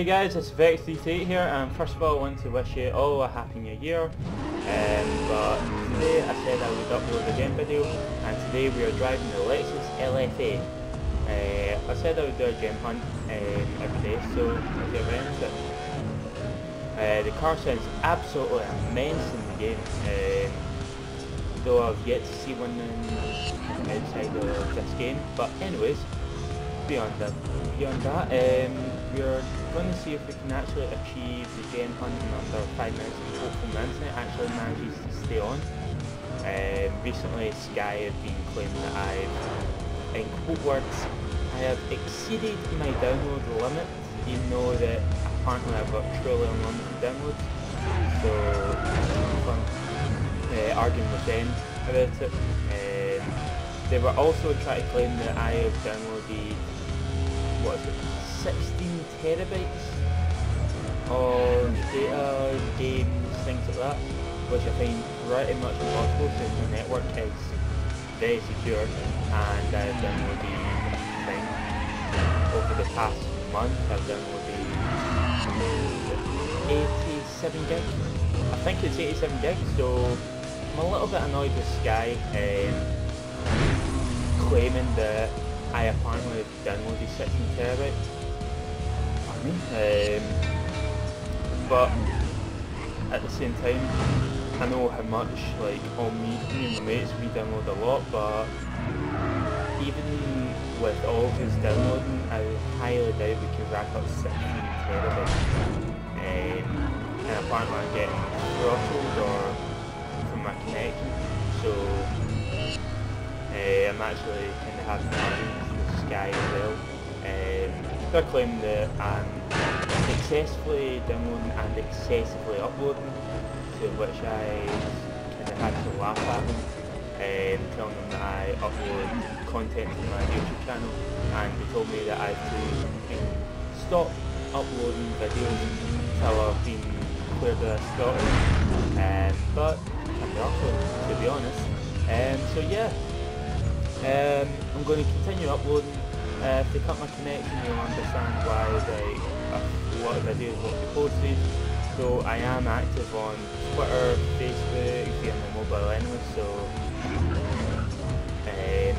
Hey guys, it's Vex38 here, and first of all I want to wish you all a happy new year. Um, but today I said I would upload a game video, and today we are driving the Lexus LFA. Uh, I said I would do a gem hunt um, every day, so let's get right into it. Uh, the car sounds absolutely immense in the game, um, though I've yet to see one outside of this game. But anyways, beyond that, beyond that, um, we're going to see if we can actually achieve the gem hunt in under 5 minutes and hopefully internet actually manages to stay on. Um, recently Sky have been claiming that I've, in quote words, I have exceeded my download limit, even though that apparently I've got truly unlimited downloads. So, fun uh, arguing with them about it. Um, they were also trying to claim that I have downloaded, what is it, 16 terabytes of data, games, things like that, which I find pretty much impossible since the network is very secure and I've downloaded thing over the past month I've downloaded 87 gigs. I think it's 87 gigs, so I'm a little bit annoyed with Sky um, claiming that I apparently downloaded 16 terabytes. Um, but at the same time, I know how much like all me, me and my mates we download a lot, but even with all of us downloading, I highly doubt we can rack up 16 terabytes. Um, and apparently I'm getting throttled or from my connection, so uh, I'm actually kind of having problems with Sky as well. Um, they're claiming that I'm excessively downloading and excessively uploading, to which I kind of had to laugh at them, um, telling them that I upload content to my YouTube channel, and they told me that I have to stop uploading videos until I've been cleared of Scotland, um, but I'm also, to be honest. Um, so yeah, um, I'm going to continue uploading uh, if they cut my connection, you'll understand why they, a lot of videos won't be posted. So I am active on Twitter, Facebook, via my mobile anyway, so um,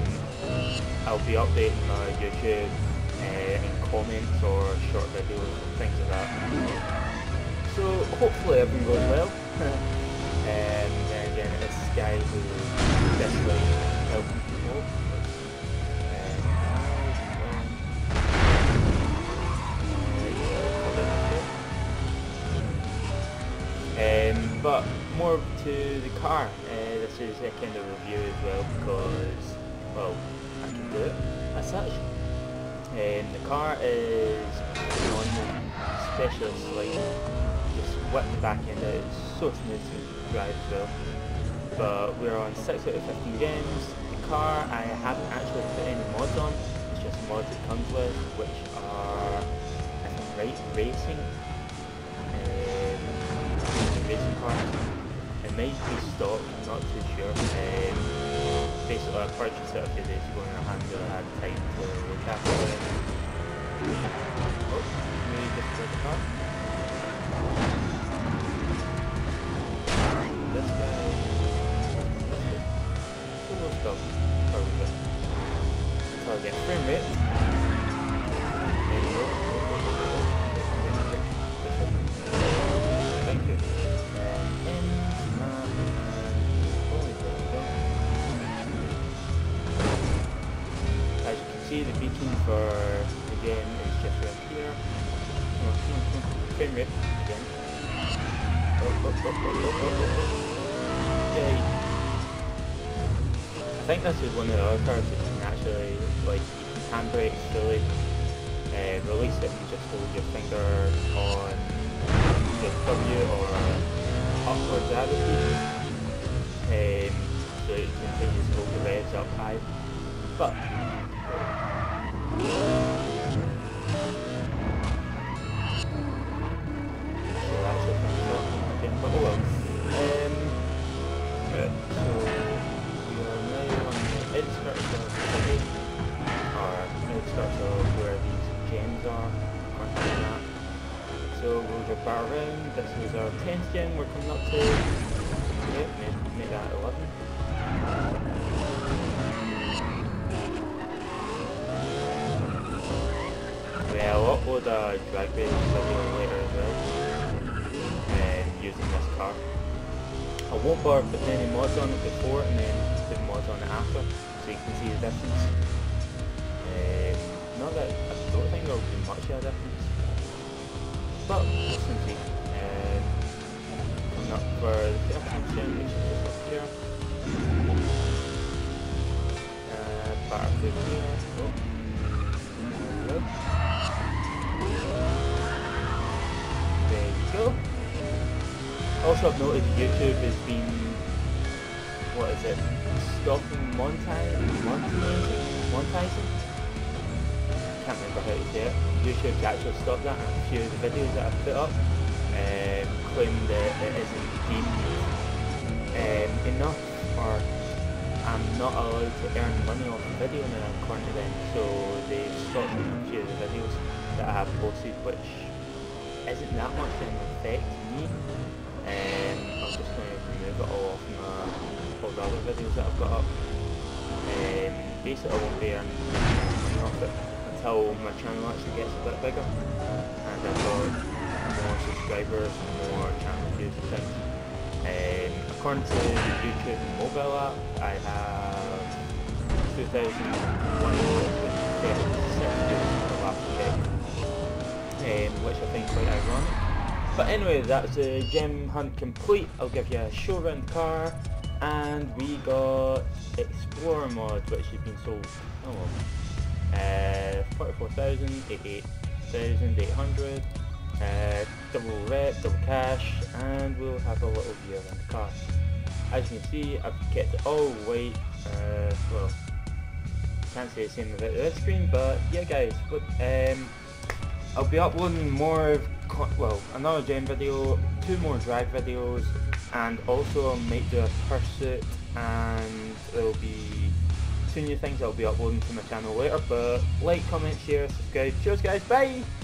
I'll be updating my YouTube uh, in comments or short videos, things like that. So hopefully everything goes well. um, and again, it's Sky who definitely helping people. Um, but more to the car, uh, this is a kind of review as well because, well, I can do it as such. Um, the car is normal, specialist like just whip the back end out, it's so smooth to drive as well. But we're on 6 out of 15 games. The car I haven't actually put any mods on, it's just mods it comes with, which are, I'm right, racing cars. It might be stock, I'm not too sure. Um, basically I purchased it a few days ago and I hadn't really had time to look after it. Oh, maybe just the for just right here. Again. Oh, oh, oh, oh. I think this is one of the other cars that can actually, like, you can handbrake fully, uh, release it and just hold your finger on the W or upwards arrow. Um, so it continues to hold the revs up high. But like that. your bar round. This is our 10th gem, we're coming up to, yep, make, make that 11. Yeah, I'll upload a drag video later as well, um, using this car. I won't bother putting any mods on it before and then put mods on it after, so you can see the difference. Um, not that, I don't think there will be much of a difference, Um, coming up for the which is up here. Uh, Battlefield here, oh. There we go. There you go. Also, I've noticed YouTube has been, what is it, stopping monetizing, monetizing, monetizing? I can't remember how to say it. YouTube's actually stopped that and a few of the videos that I've put up, um, claiming that it isn't deemed um, enough or I'm not allowed to earn money off the video now according to them, so they've stopped a few of the videos that I have posted, which isn't that much of an effect me. Um, I'm just going to remove it all off my, all the other videos that I've got up. Um, basically I won't be earning money off it until my channel actually gets a bit bigger and I've got more subscribers, more channel views and things. Um, according to the YouTube mobile app, I have 2,136 views um, which I think is quite ironic. But anyway, that's the gem hunt complete. I'll give you a show around the car, and we got Explorer mod, which has been sold. Oh well. Uh, 44,000, 88,800, uh, double rep, double cash, and we'll have a little view around the car. As you can see, I've kept it all white, uh, well, can't say the same about this screen, but yeah guys, but, um, I'll be uploading more well, another gem video, two more drag videos, and also I might do a pursuit, and there'll be two new things I'll be uploading to my channel later, but like, comment, share, subscribe, cheers guys, bye!